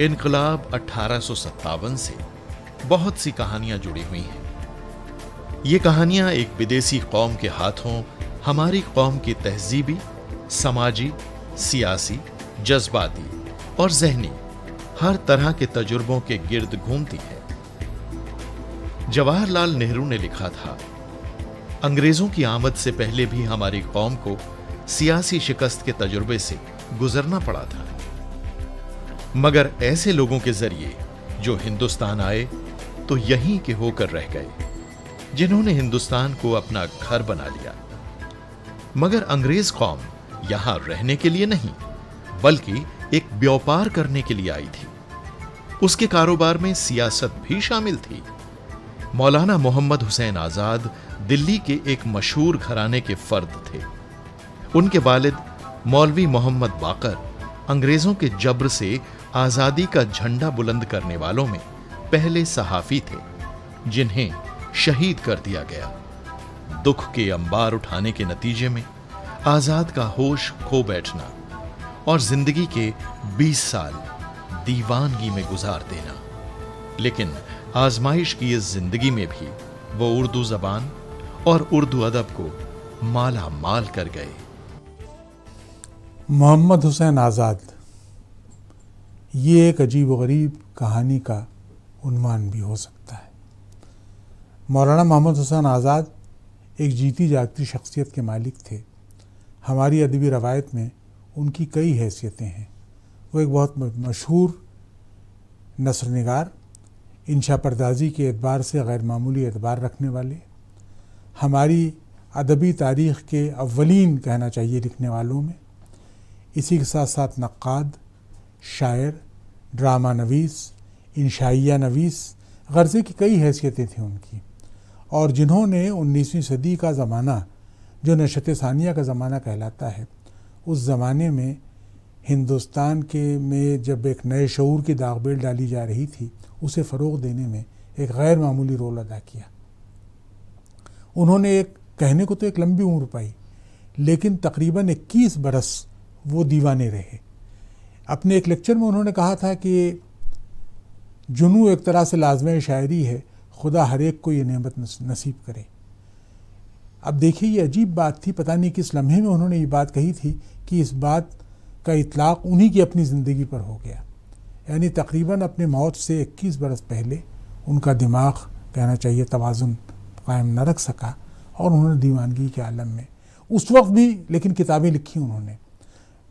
इनकलाब अठारह से बहुत सी कहानियाँ जुड़ी हुई हैं। ये कहानियाँ एक विदेशी कौम के हाथों, हमारी कौम की तहजीबी, समाजी, सियासी, जज्बाती और जहनी हर तरह के तजुर्बों के गिर्द घूमती है। जवाहरलाल नेहरू ने लिखा था, अंग्रेज़ों की आमद से पहले भी हमारी कौम को सियासी शिकस्त के तजुर्बे से गुजरना पड़ा था। मगर ऐसे लोगों के ज़रिए जो हिंदुस्तान आए तो यहीं के होकर रह गए, जिन्होंने हिंदुस्तान को अपना घर बना लिया। मगर अंग्रेज़ कौम यहाँ रहने के लिए नहीं, बल्कि एक व्यापार करने के लिए आई थी। उसके कारोबार में सियासत भी शामिल थी। मौलाना मोहम्मद हुसैन आज़ाद दिल्ली के एक मशहूर घराने के फर्द थे। उनके वालिद मौलवी मोहम्मद बाकर अंग्रेज़ों के जब्र से आज़ादी का झंडा बुलंद करने वालों में पहले सहाफी थे, जिन्हें शहीद कर दिया गया। दुख के अंबार उठाने के नतीजे में आज़ाद का होश खो बैठना और ज़िंदगी के 20 साल दीवानगी में गुजार देना। लेकिन आजमाइश की इस ज़िंदगी में भी वो उर्दू जबान और उर्दू अदब को माला माल कर गए। मोहम्मद हुसैन आज़ाद। ये एक अजीब गरीब कहानी का उन्मान भी हो सकता है। मौलाना मोहम्मद हुसैन आज़ाद एक जीती जागती शख्सियत के मालिक थे। हमारी अदबी रवायत में उनकी कई हैसियतें हैं। वो एक बहुत मशहूर नसर नगार इंशा परदाजी के एतबार से गैर मामूली एतबार रखने वाले, हमारी अदबी तारीख़ के अवलिन कहना चाहिए लिखने वालों में, इसी के साथ साथ नक्काद शायर, ड्रामा नवीस, इंशाइया नवीस, गर्ज़े की कई हैसियतें थीं उनकी। और जिन्होंने उन्नीसवीं सदी का ज़माना, जो नशत सानिया का ज़माना कहलाता है, उस ज़माने में हिंदुस्तान के में जब एक नए शूर की दागबेल डाली जा रही थी, उसे फ़रोग देने में एक गैर मामूली रोल अदा किया। उन्होंने एक, कहने को तो एक लंबी उम्र पाई, लेकिन तकरीबन 21 बरस वो दीवाने रहे। अपने एक लेक्चर में उन्होंने कहा था कि जुनू एक तरह से लाजम शायरी है, खुदा हर एक को ये नेमत नसीब करे। अब देखिए, ये अजीब बात थी, पता नहीं किस लम्हे में उन्होंने ये बात कही थी कि इस बात का इतलाक़ उन्हीं की अपनी ज़िंदगी पर हो गया। यानी तकरीबन अपने मौत से 21 बरस पहले उनका दिमाग कहना चाहिए तोज़ुन कायम न रख सका और उन्होंने दीवानगी के आलम में। उस वक्त भी लेकिन किताबें लिखी उन्होंने।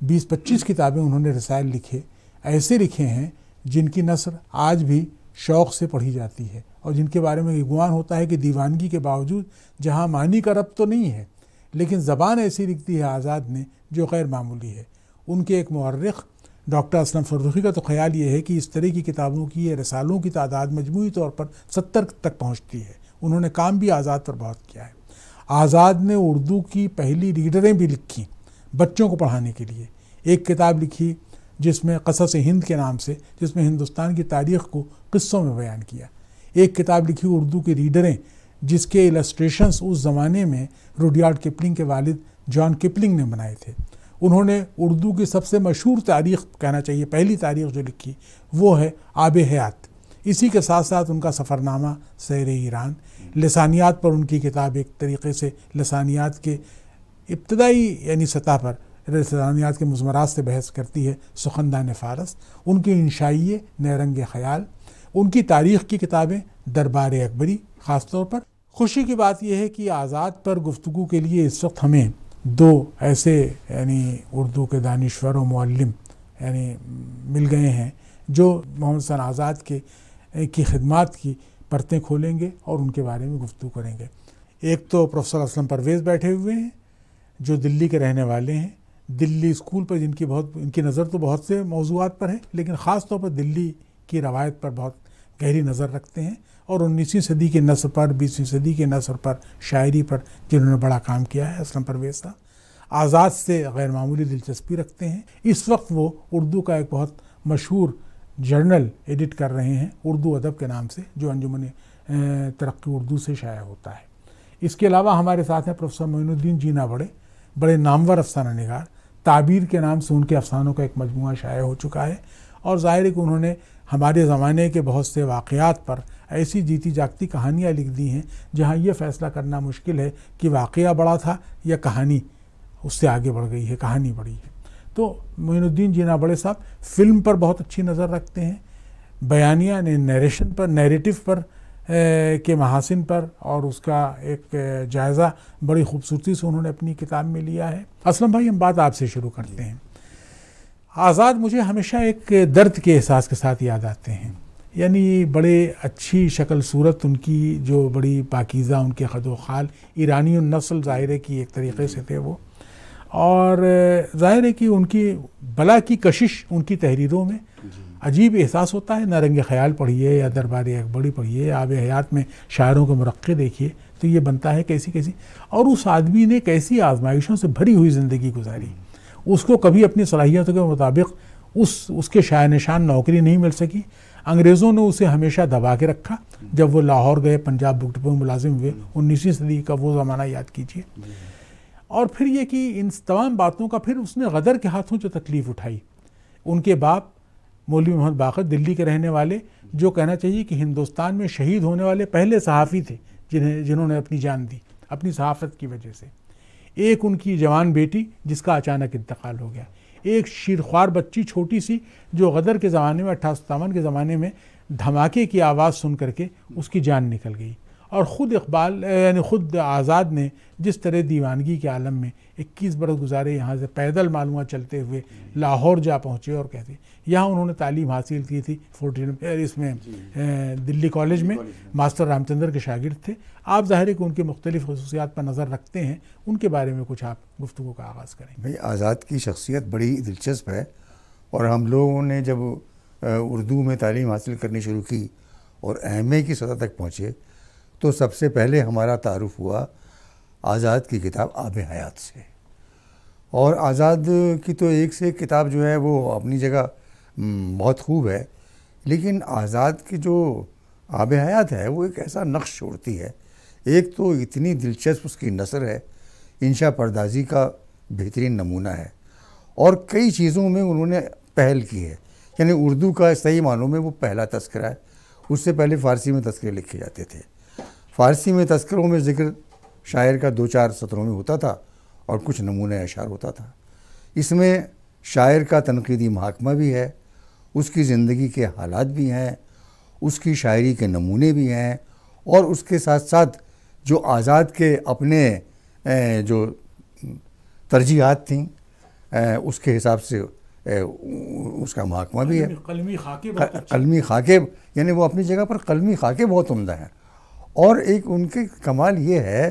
20-25 किताबें उन्होंने रसायल लिखे, ऐसे लिखे हैं जिनकी नसर आज भी शौक़ से पढ़ी जाती है और जिनके बारे में गुमान होता है कि दीवानगी के बावजूद जहाँ मानी का रब तो नहीं है, लेकिन ज़बान ऐसी लिखती है आज़ाद ने जो गैर मामूली है। उनके एक मर्रख डॉक्टर असलम फर्रुखी का तो ख्याल ये है कि इस तरह की किताबों की रसालों की तादाद मजमू तौर पर सत्तर तक पहुँचती है। उन्होंने काम भी आज़ाद पर बहुत किया है। आज़ाद ने उर्दू की पहली रीडरें भी लिखी। बच्चों को पढ़ाने के लिए। एक किताब लिखी जिसमें कसस हिंद के नाम से, जिसमें हिंदुस्तान की तारीख़ को किस्सों में बयान किया। एक किताब लिखी उर्दू की रीडरें, जिसके इलस्ट्रेशंस उस ज़माने में रुडियार्ड किपलिंग के वालिद जॉन किपलिंग ने बनाए थे। उन्होंने उर्दू की सबसे मशहूर तारीख़, कहना चाहिए पहली तारीख़ जो लिखी, वो है आब हयात। इसी के साथ साथ उनका सफ़रनामा सैर ईरान। लसानियात पर उनकी किताब एक तरीके से लसानियात के इब्तदाई, यानी सतह पर लसानियात के मजमरात से बहस करती है सुखनदान फ़ारस, उनकी इंशाइए नरंग ख्याल, उनकी तारीख़ की किताबें, दरबार अकबरी ख़ास तौर पर। खुशी की बात यह है कि आज़ाद पर गुफ्तु के लिए इस वक्त हमें दो ऐसे, यानी उर्दू के दानश्वर मल्लम यानी मिल गए हैं, जो मोहम्मद सन आज़ाद के, की खदमात की परतें खोलेंगे और उनके बारे में गुफ्तु करेंगे। एक तो प्रोफेसर असलम परवेज़ बैठे हुए हैं जो दिल्ली के रहने वाले हैं, दिल्ली स्कूल पर जिनकी बहुत, इनकी नज़र तो बहुत से मौजूद पर है, लेकिन ख़ास तौर पर दिल्ली की रवायत पर बहुत गहरी नज़र रखते हैं और उन्नीसवीं सदी के नसर पर, बीसवीं सदी के नसर पर, शायरी पर जिन्होंने बड़ा काम किया है, असलम परवेज साहब। आज़ाद से गैर मामूली दिलचस्पी रखते हैं। इस वक्त वो उर्दू का एक बहुत मशहूर जर्नल एडिट कर रहे हैं, उर्दू अदब के नाम से, जो अंजुमन तरक्की उर्दू से शाया होता है। इसके अलावा हमारे साथ हैं प्रोफेसर मोइनुद्दीन जीना बड़े बड़े नामवर अफसाना निगार। ताबीर के नाम से उनके अफसानों का एक मजमू शाया हो चुका है और ज़ाहिर है कि उन्होंने हमारे ज़माने के बहुत से वाक़ात पर ऐसी जीती जागती कहानियाँ लिख दी हैं, जहाँ ये फ़ैसला करना मुश्किल है कि वाक़ बड़ा था या कहानी उससे आगे बढ़ गई है, कहानी बड़ी है। तो मोइनुद्दीन जीना बड़े साहब, फ़िल्म पर बहुत अच्छी नज़र रखते हैं, बयानिया ने नरेशन पर नैरेटिव पर के महासिन पर और उसका एक जायज़ा बड़ी खूबसूरती से उन्होंने अपनी किताब में लिया है। असलम भाई, हम बात आपसे शुरू करते हैं। आज़ाद मुझे हमेशा एक दर्द के एहसास के साथ याद आते हैं। यानी बड़े अच्छी शक्ल सूरत उनकी, जो बड़ी पाकिज़ा उनके खदो खाल, ईरानी नस्ल ज़ाहिर की एक तरीके से थे वो। और ज़ाहिर है कि उनकी, बला की कशिश उनकी तहरीरों में अजीब एहसास होता है, नारंग ख्याल पढ़िए या दरबार अकबरी पढ़िए आब हयात में शायरों के मरक़े देखिए तो ये बनता है कैसी कैसी। और उस आदमी ने कैसी आजमाइशों से भरी हुई ज़िंदगी गुजारी। उसको कभी अपनी सलाहियतों के मुताबिक उस, उसके शाय निशान नौकरी नहीं मिल सकी। अंग्रेज़ों ने उसे हमेशा दबा के रखा। जब वो लाहौर गए, पंजाब बुक डिपो में मुलाजिम हुए, उन्नीसवीं सदी का वो ज़माना याद कीजिए। और फिर ये कि इन तमाम बातों का फिर उसने गदर के हाथों जो तकलीफ़ उठाई। उनके बाप मौलवी मोहम्मद बाकर दिल्ली के रहने वाले, जो कहना चाहिए कि हिंदुस्तान में शहीद होने वाले पहले सहाफ़ी थे, जिन्हें, जिन्होंने अपनी जान दी, अपनी सहाफ़त की वजह से। एक उनकी जवान बेटी, जिसका अचानक इंतकाल हो गया। एक शीरख्वार बच्ची छोटी सी, जो गदर के ज़माने में अट्ठावन के ज़माने में धमाके की आवाज़ सुन करके उसकी जान निकल गई। और ख़ुद इकबाल यानी ख़ुद आज़ाद ने जिस तरह दीवानगी के आलम में 21 बरस गुजारे, यहाँ से पैदल मालूम चलते हुए लाहौर जा पहुँचे और कहते यहाँ उन्होंने तालीम हासिल की थी फोर्टीन इसमें दिल्ली कॉलेज में। मास्टर रामचंद्र के शागिर्द थे। आप ज़ाहिर कि उनके मुख्तलिफ़ खसूसियात पर नज़र रखते हैं। उनके बारे में कुछ आप गुफ्तु का आगाज़ करें। भाई आज़ाद की शख्सियत बड़ी दिलचस्प है और हम लोगों ने जब उर्दू में तालीम हासिल करनी शुरू की और एम की सतह तक पहुँचे तो सबसे पहले हमारा तारुफ हुआ आज़ाद की किताब आब हयात से। और आज़ाद की तो एक से एक किताब जो है वो अपनी जगह बहुत खूब है। लेकिन आज़ाद की जो आब हयात है, वो एक ऐसा नक्श छोड़ती है। एक तो इतनी दिलचस्प उसकी नसर है, इंशा परदाजी का बेहतरीन नमूना है और कई चीज़ों में उन्होंने पहल की है। यानी उर्दू का सही मानों में वो पहला तस्करा है। उससे पहले फ़ारसी में तस्करे लिखे जाते थे। फ़ारसी में तस्करों में ज़िक्र शायर का दो चार सत्रों में होता था और कुछ नमूने अशार होता था। इसमें शायर का तनकीदी महकमा भी है उसकी ज़िंदगी के हालात भी हैं उसकी शायरी के नमूने भी हैं और उसके साथ साथ जो आज़ाद के अपने जो तरजीहत थी उसके हिसाब से उसका महकमा भी है। कलमी खाके कलमी खाके यानी वो अपनी जगह पर कलमी खाके बहुत उमदा हैं। और एक उनके कमाल ये है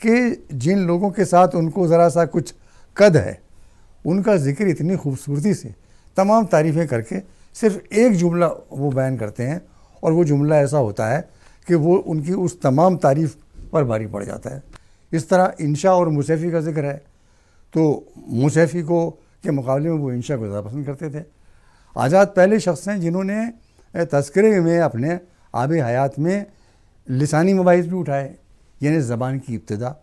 कि जिन लोगों के साथ उनको ज़रा सा कुछ कद है उनका ज़िक्र इतनी खूबसूरती से तमाम तारीफ़ें करके सिर्फ़ एक जुमला वो बयान करते हैं और वो जुमला ऐसा होता है कि वो उनकी उस तमाम तारीफ़ पर भारी पड़ जाता है। इस तरह इंशा और मुसैफ़ी का ज़िक्र है। तो मुसैफ़ी को के मुकाबले में वो इंशा को ज़्यादा पसंद करते थे। आज़ाद पहले शख्स हैं जिन्होंने तस्करे में अपने आब हयात में लिसानी मबाइस भी उठाए, यानी ज़बान की इब्तदा।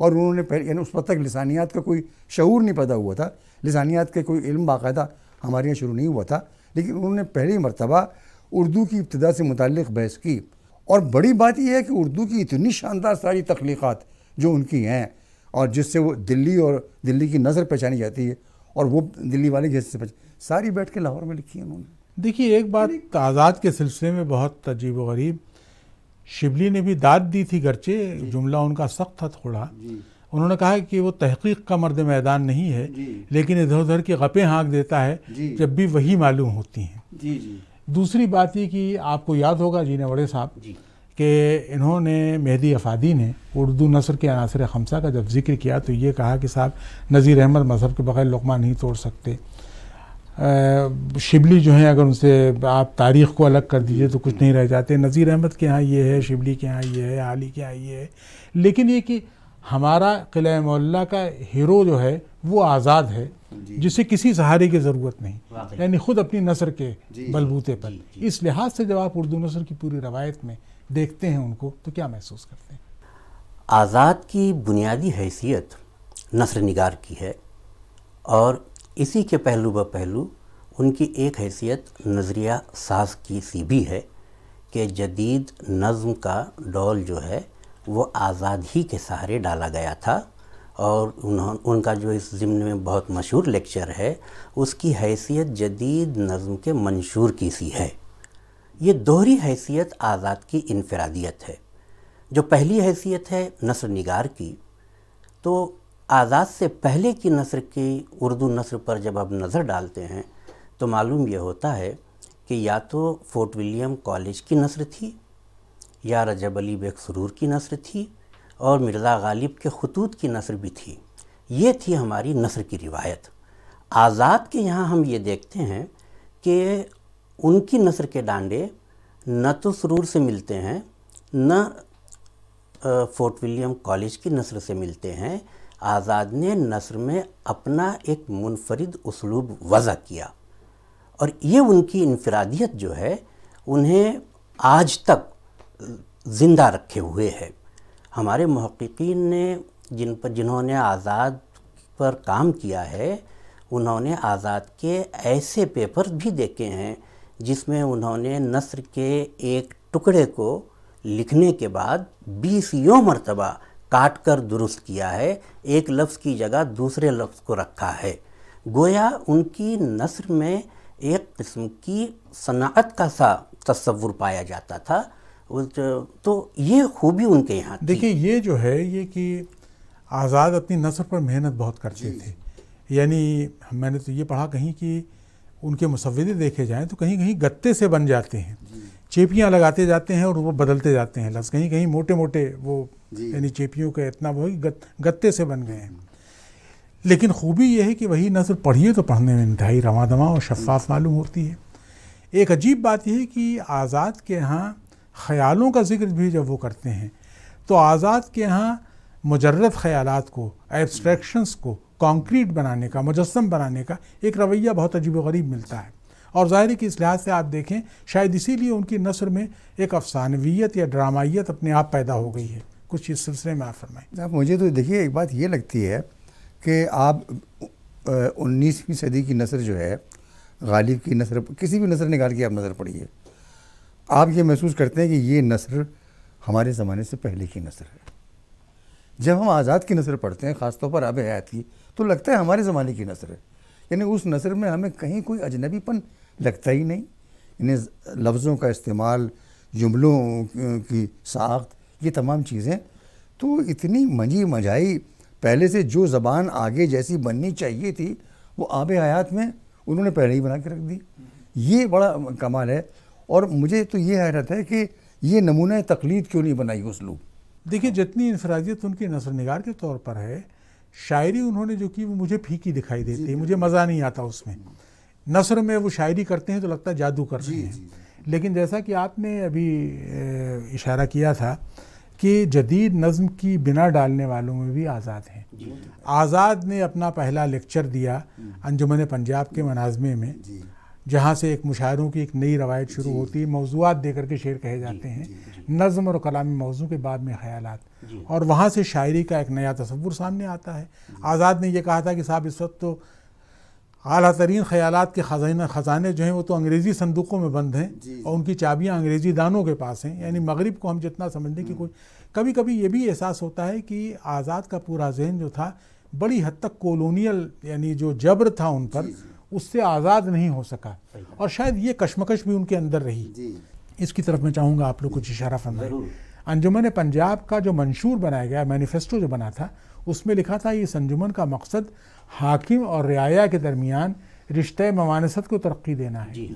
और उन्होंने पहले, यानी उस वक्त तक लिसानियात का कोई शूर नहीं पैदा हुआ था। लिसानियात का कोई इल्म बाकायदा हमारे यहाँ शुरू नहीं हुआ था। लेकिन उन्होंने पहली मरतबा उर्दू की इब्तदा से मुतल बहस की। और बड़ी बात यह है कि उर्दू की इतनी शानदार सारी तख्लीक़ात जो उनकी हैं और जिससे वो दिल्ली और दिल्ली की नज़र पहचानी जाती है और वो दिल्ली वाले जैसे सारी बैठ के लाहौर में लिखी है उन्होंने। देखिए एक बात आज़ाद के सिलसिले में बहुत अजीब व गरीब। शिबली ने भी दाद दी थी गर्चे जुमला उनका सख्त था थोड़ा। उन्होंने कहा कि वो तहकीक का मर्द मैदान नहीं है लेकिन इधर उधर की गपें हाँक देता है जब भी वही मालूम होती हैं। दूसरी बात ये कि आपको याद होगा जी वड़े साहब कि इन्होंने मेहदी अफादी ने उर्दू नसर के अनासर खमसा का जब ज़िक्र किया तो ये कहा कि साहब नज़ीर अहमद मज़हब के बगैर लकमा नहीं तोड़ सकते। शिबली जो है अगर उनसे आप तारीख़ को अलग कर दीजिए तो कुछ नहीं रह जाते। नज़ीर अहमद के यहाँ ये है शिबली के यहाँ ये है हाली के यहाँ ये है। लेकिन ये कि हमारा किला मोल्ला का हीरो जो है वो आज़ाद है जिसे किसी सहारे की ज़रूरत नहीं। यानी ख़ुद अपनी नसर के बलबूते पर। इस लिहाज से जब आप उर्दू नसर की पूरी रवायत में देखते हैं उनको तो क्या महसूस करते हैं? आज़ाद की बुनियादी हैसियत नसर निगार की है और इसी के पहलू ब पहलू उनकी एक हैसियत नज़रिया सास की सी भी है कि जदीद नज़म का डोल जो है वो आज़ाद ही के सहारे डाला गया था और उन्होंने उनका जो इस ज़िम्न में बहुत मशहूर लेक्चर है, उसकी हैसियत जदीद नज़म के मंशूर की सी है। ये दोहरी हैसियत आज़ाद की इनफरादियत है। जो पहली हैसियत है नसर निगार की। तो आज़ाद से पहले की नसर की उर्दू नसर पर जब आप नज़र डालते हैं तो मालूम ये होता है कि या तो फोर्ट विलियम कॉलेज की नसर थी या रजब अली बेग सुरूर की नसर थी और मिर्ज़ा गालिब के खतूत की नसर भी थी। ये थी हमारी नसर की रिवायत। आज़ाद के यहाँ हम ये देखते हैं कि उनकी नसर के डांडे न तो सुरूर से मिलते हैं, न फोर्ट विलियम कॉलेज की नसर से मिलते हैं। आज़ाद ने नसर में अपना एक मुनफरद उसलूब वज़ा किया। और ये उनकी इनफरादियत जो है, उन्हें आज तक ज़िंदा रखे हुए है। हमारे महक्कीन ने जिन पर, जिन्होंने आज़ाद पर काम किया है, उन्होंने आज़ाद के ऐसे पेपर भी देखे हैं, जिसमें उन्होंने नसर के एक टुकड़े को लिखने के बाद बीस यो मरतबा काट कर दुरुस्त किया है। एक लफ्ज़ की जगह दूसरे लफ्ज़ को रखा है। गोया उनकी नसर में एक किस्म की सनात का सा तस्वुर पाया जाता था तो ये खूबी उनके यहाँ देखिए ये जो है ये कि आज़ाद अपनी नसर पर मेहनत बहुत करते थे। यानी मैंने तो ये पढ़ा कहीं कि उनके मुसविदे देखे जाएँ तो कहीं कहीं गत्ते से बन जाते हैं। चेपियाँ लगाते जाते हैं और वो बदलते जाते हैं। लफ्ज़ कहीं कहीं मोटे मोटे वो यानी चेपियों का इतना वो गत, गत्ते से बन गए हैं। लेकिन खूबी यह है कि वही नसर पढ़िए तो पढ़ने में इंतहाई रवा दवा और शफाफ मालूम होती है। एक अजीब बात यह है कि आज़ाद के यहाँ ख्यालों का ज़िक्र भी जब वो करते हैं तो आज़ाद के यहाँ मुजरद ख्याल को एब्स्ट्रैक्शंस को कॉन्क्रीट बनाने का मुजस्म बनाने का एक रवैया बहुत अजीब गरीब मिलता है। और ज़ाहिर कि इस लिहाज से आप देखें, शायद इसीलिए उनकी नसर में एक अफसानवियत या ड्रामाइत अपने आप पैदा हो गई है। कुछ इस सिलसिले में आप फरमाएँ। मुझे तो देखिए, एक बात ये लगती है कि आप उन्नीसवीं सदी की नसर जो है, गालिब की नसर, किसी भी नसर निकाल के आप नज़र पढ़िए आप ये महसूस करते हैं कि ये नसर हमारे ज़माने से पहले की नसर है। जब हम आज़ाद की नसर पढ़ते हैं, ख़ासतौर पर आब हयात की तो लगता है हमारे ज़माने की नसर है। यानी उस नसर में हमें कहीं कोई अजनबीपन लगता ही नहीं। यानी लफ्ज़ों का इस्तेमाल, जुमलों की साख्त, ये तमाम चीज़ें तो इतनी मंजी मजाई पहले से जो ज़बान आगे जैसी बननी चाहिए थी, वो आब हयात में उन्होंने पहले ही बना के रख दी। ये बड़ा कमाल है और मुझे तो ये हैरत है कि ये नमूना तकलीद क्यों नहीं बनाई उस लोग? देखिए जितनी इंफरादियत उनकी नसर नगार के तौर पर है शायरी उन्होंने जो की वो मुझे फीकी दिखाई देती है मुझे मज़ा नहीं आता उसमें। नसर में वो शायरी करते हैं तो लगता है जादू कर रहे हैं। लेकिन जैसा कि आपने अभी इशारा किया था कि जदीद नज़म की बिना डालने वालों में भी आज़ाद हैं। आज़ाद ने अपना पहला लेक्चर दिया। अंजुमन पंजाब के मनाजमे में। जहाँ से एक मुशायरों की एक नई रवायत शुरू होती है मौजूद दे करके शेर कहे जाते हैं। नज़म और कलामी मौजू के बाद में ख्याल और वहाँ से शायरी का एक नया तस्वुर सामने आता है। आज़ाद ने यह कहा था कि साहब इस वक्त तो अला तरीन ख्याल के ख़जाना ख़जाने जो हैं वो तो अंग्रेज़ी संदूकों में बंद हैं और उनकी चाबियाँ अंग्रेज़ी दानों के पास हैं। यानी मगरब को हम जितना समझने की कोई कभी कभी ये भी एहसास होता है कि आज़ाद का पूरा जहन जो था बड़ी हद तक कॉलोनियल यानी जो जबर था उन पर उससे आज़ाद नहीं हो सका। और शायद ये कशमकश भी उनके अंदर रही। इसकी तरफ़ मैं चाहूँगा आप लोग कुछ इशारा फरमाए। अंजुमन पंजाब का जो मंशूर बनाया गया मैनिफेस्टो जो बना था उसमें लिखा था इस अंजुमन का मकसद हाकिम और रियाया के दरमियान रिश्ते ममानसत को तरक्की देना है।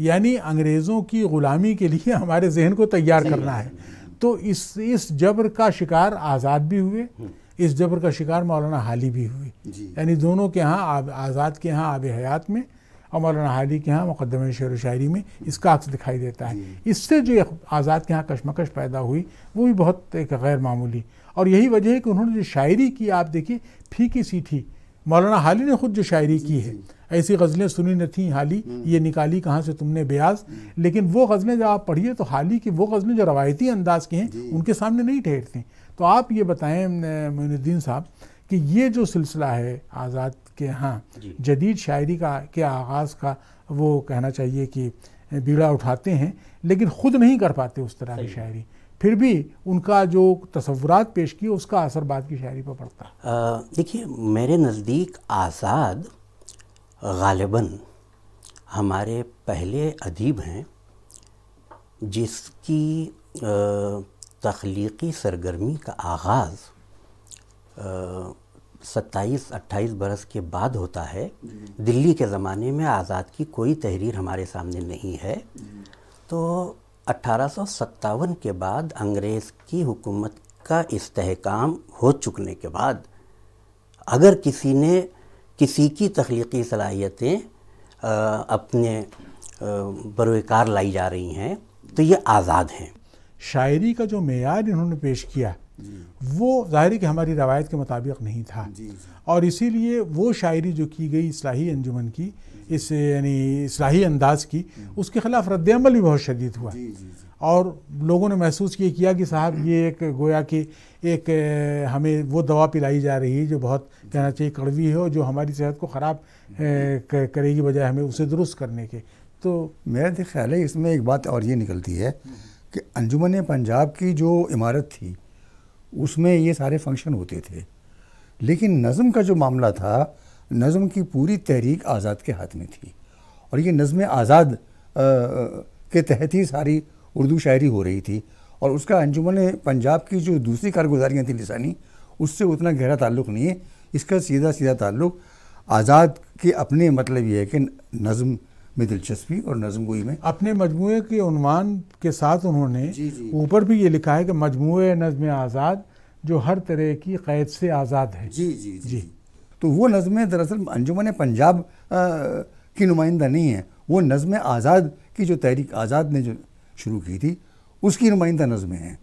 यानी अंग्रेज़ों की ग़ुलामी के लिए हमारे जहन को तैयार करना है। तो इस इस जबर का शिकार आज़ाद भी हुए। हम्म। इस जबर का शिकार मौलाना हाली भी हुए यानी दोनों के यहाँ आज़ाद के यहाँ आब हयात में और मौलाना हाली के यहाँ मुकदम शेर शायरी में इसका अक्स दिखाई देता है। इससे जो आज़ाद के यहाँ कशमकश पैदा हुई वो भी बहुत एक गैर मामूली। और यही वजह है कि उन्होंने जो शायरी की आप देखिए फीकी सी थी मौलाना हाली ने खुद जो शायरी की है। ऐसी गज़लें सुनी न थी हाली हम्म। ये निकाली कहाँ से तुमने ब्याज? लेकिन वो गज़लें जब आप पढ़िए तो हाली की वो गज़लें जो रवायती अंदाज की हैं उनके सामने नहीं ठहरती। तो आप ये बताएँ मोनुद्दीन साहब कि ये जो सिलसिला है आज़ाद के यहाँ जदीद शायरी का के आगाज़ का वो कहना चाहिए कि बीड़ा उठाते हैं लेकिन ख़ुद नहीं कर पाते उस तरह की शायरी। फिर भी उनका जो तस्वुरात पेश किए उसका असर बाद की शायरी पर पड़ता। है देखिए मेरे नज़दीक आज़ाद गालिबा हमारे पहले अदीब हैं जिसकी तख्लीकी सरगर्मी का आगाज़ सत्ताईस, अट्ठाईस बरस के बाद होता है। दिल्ली के ज़माने में आज़ाद की कोई तहरीर हमारे सामने नहीं है। तो अट्ठारह के बाद अंग्रेज़ की हुकूमत का इस्तेकाम हो चुकने के बाद, अगर किसी ने किसी की तख्लीकी सलाहियतें अपने बरकार लाई जा रही हैं तो ये आज़ाद हैं। शायरी का जो मैार इन्होंने पेश किया वो ज़ाहिर कि हमारी रवायत के मुताबिक नहीं था जी, जी। और इसीलिए वो शायरी जो की गई इसलाही अंजुमन की इस यानी इसलाही अंदाज की उसके ख़िलाफ़ रद्दमल भी बहुत शदीद हुआ जी, जी, जी। और लोगों ने महसूस ये किया कि साहब ये एक गोया कि एक हमें वो दवा पिलाई जा रही है जो बहुत कहना चाहिए कड़वी है और जो हमारी सेहत को ख़राब करेगी बजाय हमें उसे दुरुस्त करने के तो मेरा ख्याल है इसमें एक बात और ये निकलती है कि अंजुमन पंजाब की जो इमारत थी, उसमें ये सारे फ़ंक्शन होते थे। लेकिन नज़म का जो मामला था, नज़म की पूरी तहरीक आज़ाद के हाथ में थी। और ये नज़म आज़ाद के तहत ही सारी उर्दू शायरी हो रही थी। और उसका अंजुमन पंजाब की जो दूसरी कारगुजारियाँ थी लिसानी, उससे उतना गहरा ताल्लुक़ नहीं है। इसका सीधा सीधा ताल्लुक़ आज़ाद के अपने मतलब ये है कि नज़म में दिलचस्पी और नज़म गोई में। अपने मजमू के उनवान के साथ उन्होंने ऊपर भी ये लिखा है कि मजमू नज़म आज़ाद जो हर तरह की कैद से आज़ाद है। जी जी जी, जी। तो वो नज़में दरअसल अंजुमन पंजाब की नुमाइंदा नहीं है। वो नज़म आज़ाद की जो तहरीक आज़ाद ने जो शुरू की थी उसकी नुमाइंदा नज़में हैं।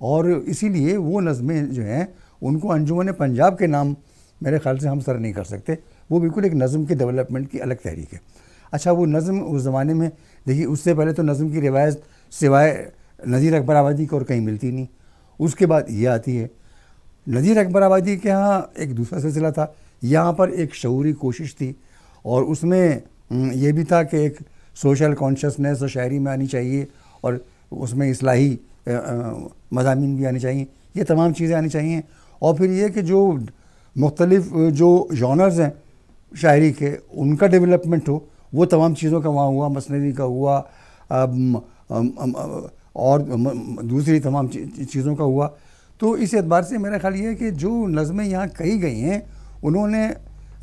और इसीलिए वो नज़में जो हैं उनको अंजुमन पंजाब के नाम मेरे ख्याल से हम सर नहीं कर सकते। वो बिल्कुल एक नज़म के डेवलपमेंट की अलग तहरीक है। अच्छा वो नज़म उस ज़माने में, देखिए, उससे पहले तो नज़म की रिवायत सिवाय नज़ीर अकबर आबादी को और कहीं मिलती नहीं। उसके बाद ये आती है, नज़ीर अकबर आबादी के यहाँ एक दूसरा सिलसिला था। यहाँ पर एक शूरी कोशिश थी और उसमें ये भी था कि एक सोशल कॉन्शसनेस शायरी में आनी चाहिए और उसमें इसलाही मजामी भी आनी चाहिए। ये तमाम चीज़ें आनी चाहिए और फिर ये कि जो मुख्तलिफ़, जो जॉनर्स हैं शायरी के, उनका डेवलपमेंट हो वो तमाम चीज़ों का वहाँ हुआ मसनवी का हुआ अब, अब, अब, और दूसरी तमाम चीज़ों का हुआ। तो इस एतबार से मेरा ख्याल ये है कि जो नज़में यहाँ कही गई हैं उन्होंने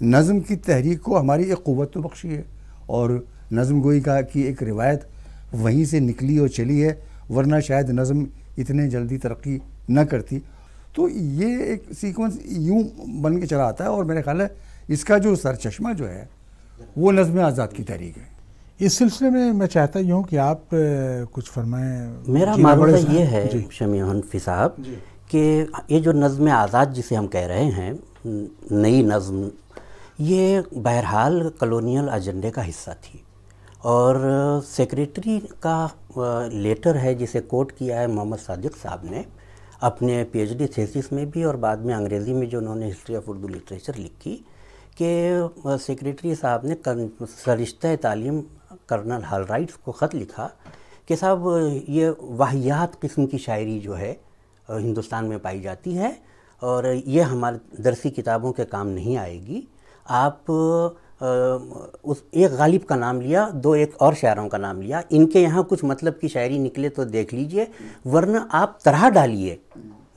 नज़म की तहरीक को हमारी एक क़वत तो बख्शी है और नज़म गोई का की एक रिवायत वहीं से निकली और चली है वरना शायद नज़म इतने जल्दी तरक्की न करती। तो ये एक सीक्वेंस यूँ बन के चला आता है और मेरा ख्याल है इसका जो सर चश्मा जो है वो नज़म आज़ाद की तहरीक है। इस सिलसिले में मैं चाहता ही हूँ कि आप कुछ फरमाएँ। मेरा मामला ये है शमी हनफी साहब कि ये जो नज़म आज़ाद जिसे हम कह रहे हैं नई नज़म ये बहरहाल कलोनियल एजेंडे का हिस्सा थी। और सेक्रेटरी का लेटर है जिसे कोट किया है मोहम्मद सादिक साहब ने अपने पीएचडी थेसिस में भी और बाद में अंग्रेज़ी में जो उन्होंने हिस्ट्री ऑफ़ उर्दू लिटरेचर लिखी कि सेक्रेटरी साहब ने सरिश्ता, तालीम कर्नल हल राइट्स को ख़त लिखा कि साहब ये वाहियात किस्म की शायरी जो है हिंदुस्तान में पाई जाती है और ये हमारे दरसी किताबों के काम नहीं आएगी। आप उस, एक गालिब का नाम लिया, दो एक और शायरों का नाम लिया, इनके यहाँ कुछ मतलब की शायरी निकले तो देख लीजिए, वरना आप तरह डालिए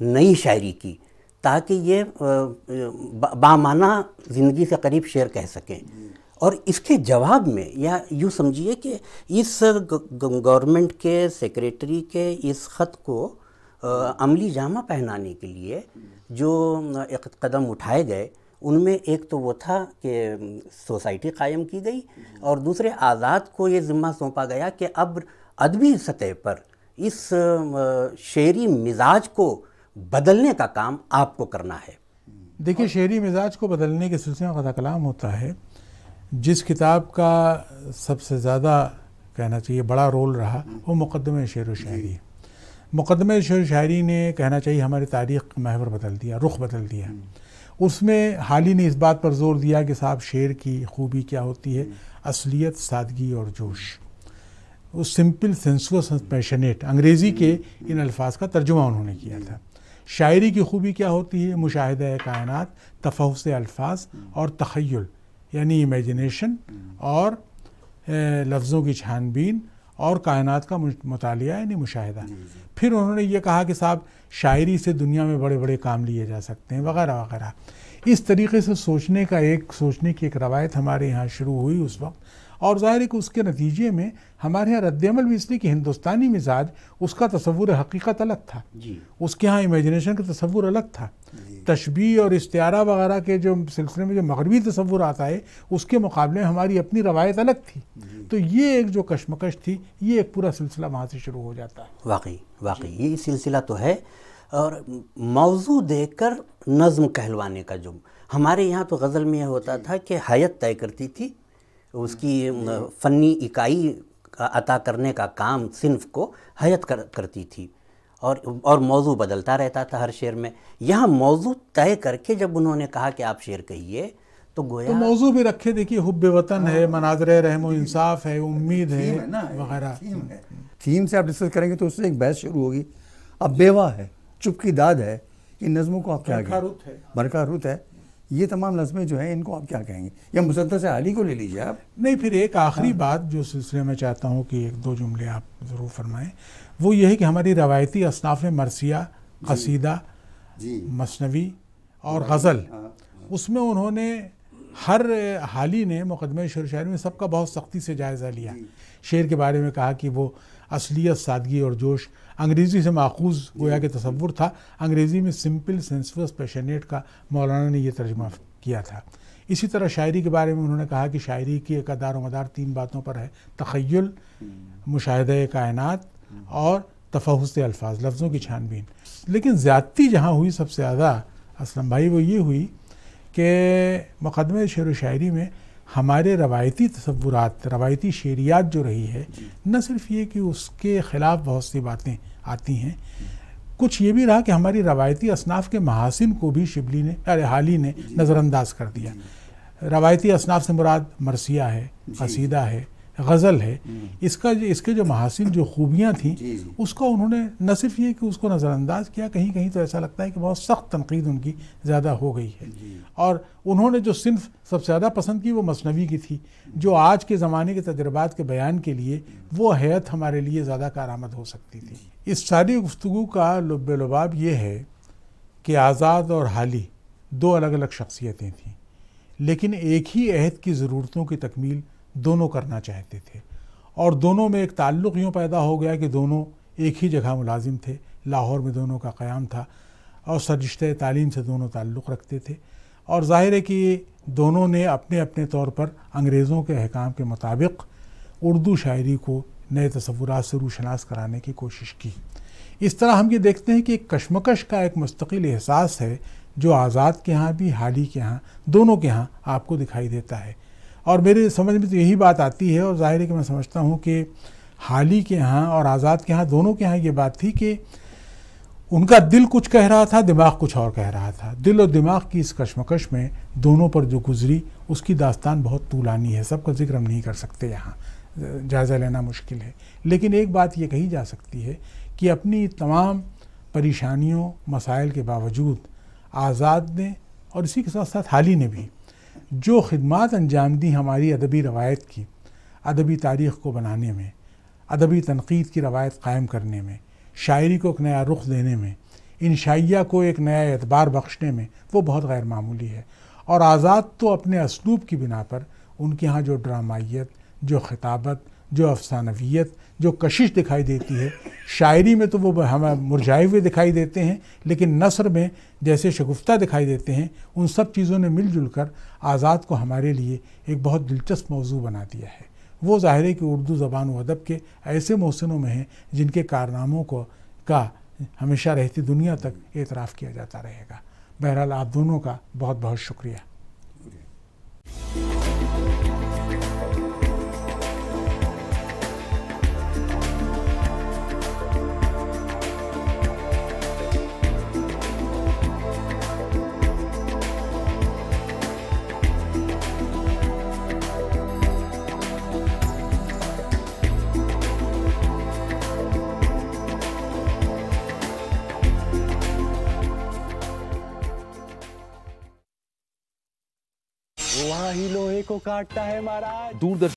नई शायरी की। ताकि ये बामाना ज़िंदगी से करीब शेर कह सकें। और इसके जवाब में, या यूँ समझिए कि इस गवर्नमेंट के, सेक्रेटरी के इस ख़त को अमली जामा पहनाने के लिए जो एक कदम उठाए गए, उनमें एक तो वो था कि सोसाइटी कायम की गई और दूसरे आज़ाद को ये ज़िम्मा सौंपा गया कि अब अदबी सतह पर इस शेरी मिजाज को बदलने का काम आपको करना है। देखिए शेरी मिजाज को बदलने के सिलसिले में कलाम होता है, जिस किताब का सबसे ज़्यादा कहना चाहिए, बड़ा रोल रहा, वो मुकदमे शेर व शायरी। मुकदमे शेर व शायरी ने कहना चाहिए, हमारी तारीख का महवर बदल दिया, रुख बदल दिया। उसमें हाल ही ने इस बात पर ज़ोर दिया कि साहब, शेर की खूबी क्या होती है? असलियत, सादगी और जोश। वो सिंपल सेंसुअस पैशनेट अंग्रेज़ी के इन अल्फाज का तर्जुमा उन्होंने किया था। शायरी की खूबी क्या होती है? मुशाह कायनात तफहस अल्फाज और तखयल यानी इमेजिनेशन और लफ्ज़ों की छानबीन और कायनात का मताल यानी मुशाह फिर उन्होंने ये कहा कि साहब शायरी से दुनिया में बड़े बड़े काम लिए जा सकते हैं वगैरह वगैरह। इस तरीके से सोचने का एक सोचने की एक रवायत हमारे यहाँ शुरू हुई उस वक्त। और ज़ाहिर है कि उसके नतीजे में हमारे यहाँ रद्दमल भी इसलिए कि हिंदुस्तानी मिजाज उसका तस्वुर हकीकत अलग था। जी। उसके यहाँ इमेजिनेशन का तस्वुर अलग था। तशबी और इश्तारा वगैरह के जो सिलसिले में जो मगरबी तस्वुर आता है उसके मुकाबले में हमारी अपनी रवायत अलग थी। तो ये एक जो कशमकश थी ये एक पूरा सिलसिला वहाँ से शुरू हो जाता है। वाकई वाकई ये सिलसिला तो है और मौजू देकर नज़म कहलवाने का जो हमारे यहाँ तो गज़ल में यह होता था कि हयत तय करती थी उसकी फ़नी इकाई अता करने का काम सिनफ को हयत कर, करती थी। और और मौजू बदलता रहता था हर शेर में। यहाँ मौजू तय करके जब उन्होंने कहा कि आप शेर कहिए तो गोया तो मौजू भी रखे देखिए हुब वतन है मनाजर रहम इंसाफ है उम्मीद है वगैरह। थीम से आप डिस्कस करेंगे तो उससे एक बहस शुरू होगी। अब बेवा है चुप की दाद है इन नज़मों को आप क्या बरका रुत है। ये तमाम नज़में जो हैं इनको आप क्या कहेंगे? या मुसद्दा से हाली को ले लीजिए आप। नहीं फिर एक आखिरी हाँ। बात जो सिलसिले में चाहता हूँ कि एक दो जुमले आप ज़रूर फरमाएँ वो ये है कि हमारी रवायती असनाफ मरसिया कसीदा मसनवी और गज़ल हाँ, हाँ। उसमें उन्होंने हर हाली ने मुकदमे शेर शायर में सबका बहुत सख्ती से जायज़ा लिया। शेर के बारे में कहा कि वो असलियत सादगी और जोश अंग्रेज़ी से माखूज गोया के तस्वुर था। अंग्रेज़ी में सिंपल सेंसुअस पैशनेट का मौलाना ने यह तर्जमा किया था। इसी तरह शायरी के बारे में उन्होंने कहा कि शायरी की एक अदार मदार तीन बातों पर है। तखयल मुशाह कायनात और तफहस अल्फाज, लफ्ज़ों की छानबीन। लेकिन ज़्यादती जहाँ हुई, सबसे ज़्यादा असलम भाई, वो ये हुई कि मुकदमे शेर व शायरी में हमारे रवायती तस्वुरात रवायती शेरियात जो रही है न सिर्फ़ ये कि उसके ख़िलाफ़ बहुत सी बातें आती हैं। कुछ ये भी रहा कि हमारी रवायती असनाफ के महासिन को भी शिबली ने अरे हाली ने नज़रअंदाज कर दिया। रवायती असनाफ से मुराद मरसिया है कसीदा है गज़ल है हम्म। इसका जो इसके जो महासिन जो खूबियाँ थी उसका उन्होंने न सिर्फ़ ये कि उसको नज़रअंदाज किया कहीं कहीं तो ऐसा लगता है कि बहुत सख्त तनकीद उनकी ज़्यादा हो गई है। और उन्होंने जो सिंफ सबसे ज़्यादा पसंद की वो मसनवी की थी जो आज के ज़माने के तजर्बात के बयान के लिए वो हैत हमारे लिए ज़्यादा कारामद हो सकती थी। इस सारी गुफ्तु का लुबाब ये है कि आज़ाद और हाली दो अलग अलग शख्सियतें थीं लेकिन एक ही अहद की ज़रूरतों की तकमील दोनों करना चाहते थे। और दोनों में एक ताल्लुक़ यूँ पैदा हो गया कि दोनों एक ही जगह मुलाजिम थे। लाहौर में दोनों का क़्याम था और सरजश्त तालीम से दोनों ताल्लुक़ रखते थे। और ज़ाहिर है कि दोनों ने अपने अपने तौर पर अंग्रेज़ों के अहकाम के मुताबिक उर्दू शायरी को नए तस्वुरात से रूशनास कराने की कोशिश की। इस तरह हम ये देखते हैं कि एक कशमकश का एक मुस्तकिल एहसास है जो आज़ाद के यहाँ भी, हाली के यहाँ, दोनों के यहाँ आपको दिखाई देता है। और मेरे समझ में तो यही बात आती है और ज़ाहिर है कि मैं समझता हूँ कि हाली के यहाँ और आज़ाद के यहाँ दोनों के यहाँ ये बात थी कि उनका दिल कुछ कह रहा था, दिमाग कुछ और कह रहा था। दिल और दिमाग की इस कश्मकश में दोनों पर जो गुजरी, उसकी दास्तान बहुत तूलानी है। सबका ज़िक्र हम नहीं कर सकते यहाँ। जायज़ा लेना मुश्किल है। लेकिन एक बात ये कही जा सकती है कि अपनी तमाम परेशानियों, मसाइल के बावजूद आज़ाद ने और इसी के साथ साथ हाल ही ने भी जो खदमात अंजाम दी हमारी अदबी रवायत की, अदबी तारीख़ को बनाने में, अदबी तनकीद की रवायत कायम करने में, शायरी को एक नया रुख देने में इन शाइया को एक नया एतबार बख्शने में, वो बहुत गैर मामूली है। और आज़ाद तो अपने असलूब की बिना पर, उनके यहाँ जो ड्रामाइत जो खिताबत, जो अफसानवियत जो कशिश दिखाई देती है। शायरी में तो वो हमें मुरझाए हुए दिखाई देते हैं, लेकिन नसर में जैसे शगुफ्ता दिखाई देते हैं, उन सब चीज़ों ने मिलजुल कर आज़ाद को हमारे लिए एक बहुत दिलचस्प मौजू बना दिया है। वो ज़ाहिर है कि उर्दू ज़बान व अदब के ऐसे मौसनों में हैं, जिनके कारनामों को का हमेशा रहती दुनिया तक एतराफ़ किया जाता रहेगा। बहरहाल आप दोनों का बहुत बहुत शुक्रिया। को काटता है महाराज। दूरदर्शन